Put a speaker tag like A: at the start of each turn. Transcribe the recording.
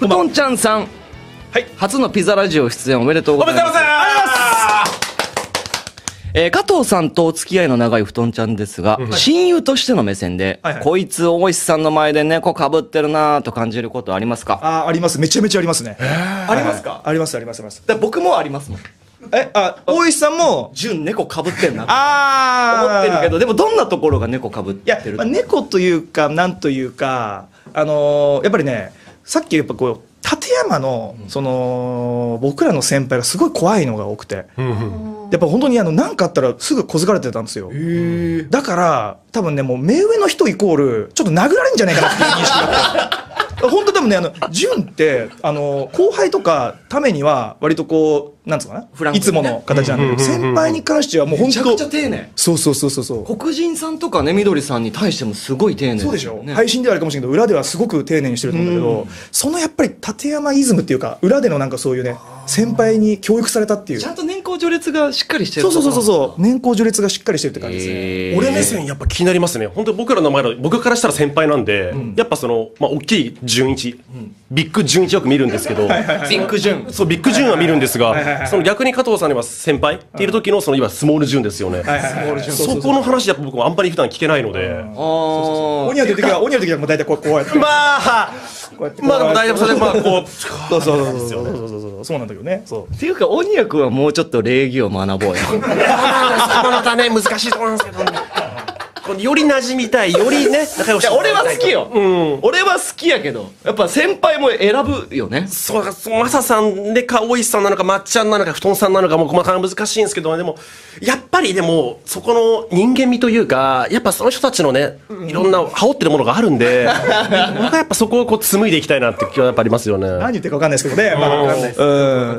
A: ふとんちゃんさん。
B: はい。
A: 初のピザラジオ出演おめでとうございます。
B: おめでとうございます。
A: えー加藤さんとお付き合いの長いふとんちゃんですが、親友としての目線で、
B: はいはい。
A: こいつ大石さんの前で猫かぶってるなぁと感じることありますか？
B: あーあります。めちゃめちゃありますね。
A: ありますか？
B: ありますありますあります。
A: だ僕もありますもん。
B: えあ大石さんも？
A: 純猫かぶってんなと
B: あ
A: 思ってるけどでもどんなところが猫かぶっ
B: いや
A: てる、
B: まあ、猫というかなんというかあのーやっぱりねさっきやっぱこう立山のその僕らの先輩がすごい怖いのが多くて、やっぱ本当にあの何かあったらすぐ小づかれてたんですよ。だから多分ねもう目上の人イコールちょっと殴られるんじゃないかなっていう認識って本当多分ねあの潤ってあの後輩とかためには割とこうなんつうか
A: フランクにね。
B: ないつもの形なんだけど先輩に関してはもう本
A: めちゃくち
B: 当
A: ゃ丁寧。
B: そうそうそうそうそう。
A: 黒人さんとかねみどりさんに対してもすごい丁寧
B: そうでしょ、
A: ね
B: 配信ではあるかもしれないけど裏ではすごく丁寧にしてると思うんだけど、そのやっぱり立山イズムっていうか裏でのなんかそういうね先輩に教育されたっていう。
A: ちゃんと序列がしっかりしてる
B: そうそうそうそうそう。年功序列がしっかりしてるって感じですね、
A: えー。
C: 俺目線やっぱ気になりますね。本当に僕らの前の僕からしたら先輩なんで、やっぱそのまあ大きい純一、ビッグ純一よく見るんですけど、
A: ビッグジュン
C: そうビッグ純は見るんですが、その逆に加藤さんには先輩っている時のその今スモール純ですよね、
B: はいはいはい
C: そこの話やっぱ僕もあんまり普段聞けないので、
A: あー。
B: 鬼やってる時は鬼やってる時はもう大体こうこうやって
C: まあ
B: こうやって。
C: まあでも大丈夫それでまあこう
B: そうそうそう。そうそうそうそうそうなんだけどね。そう。
A: っていうか鬼役はもうちょっと礼儀を学ぼうよ。
C: そこまたね難しいところなんですけどねより馴染みたいよりね 仲良し
A: いや俺は好きよ、
C: うん。
A: 俺は好きやけどやっぱ先輩も選ぶよね。
C: そうだそうマサさんでか大石さんなのかまっちゃんなのか布団さんなのかも細かく難しいんですけどでもやっぱりでもそこの人間味というかやっぱその人たちのねいろんな羽織ってるものがあるんで 僕はやっぱそこをこう紡いでいきたいなって気はやっぱありますよね。
B: 何言ってるか分かんないですけどね。まあうん